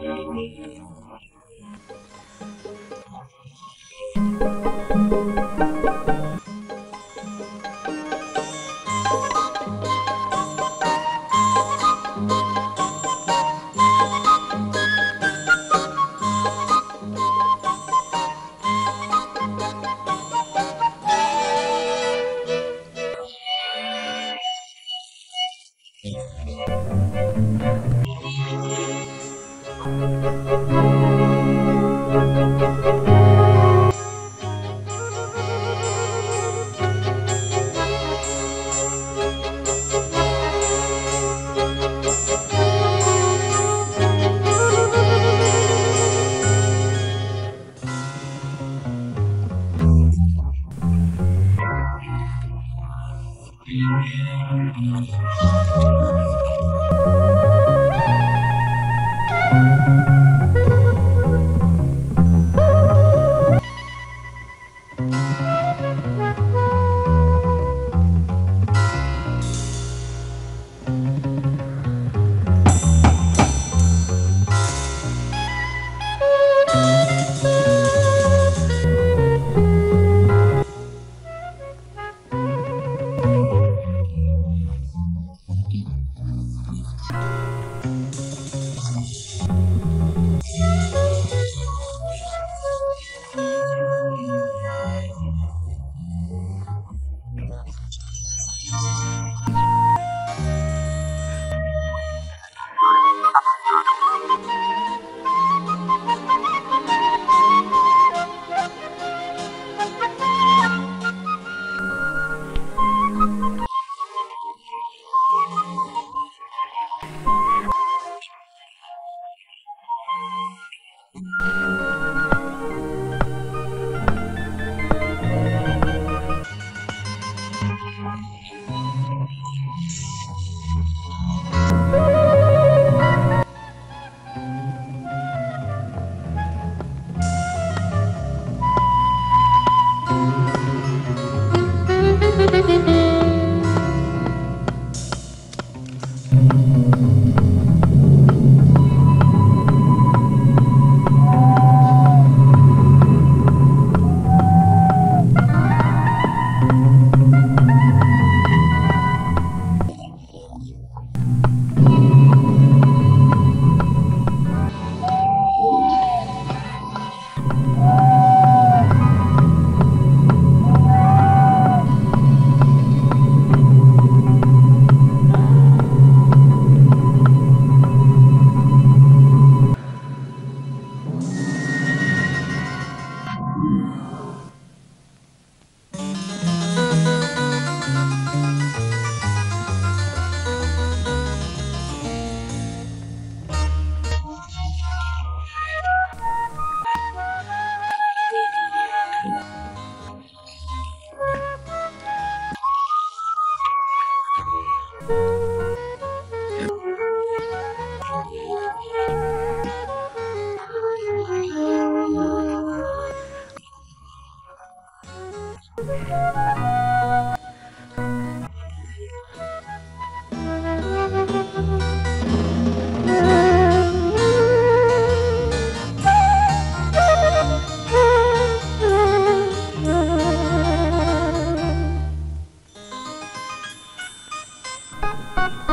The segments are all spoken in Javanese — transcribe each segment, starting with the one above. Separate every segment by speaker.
Speaker 1: you Thank you.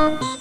Speaker 1: Bye.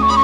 Speaker 1: thank you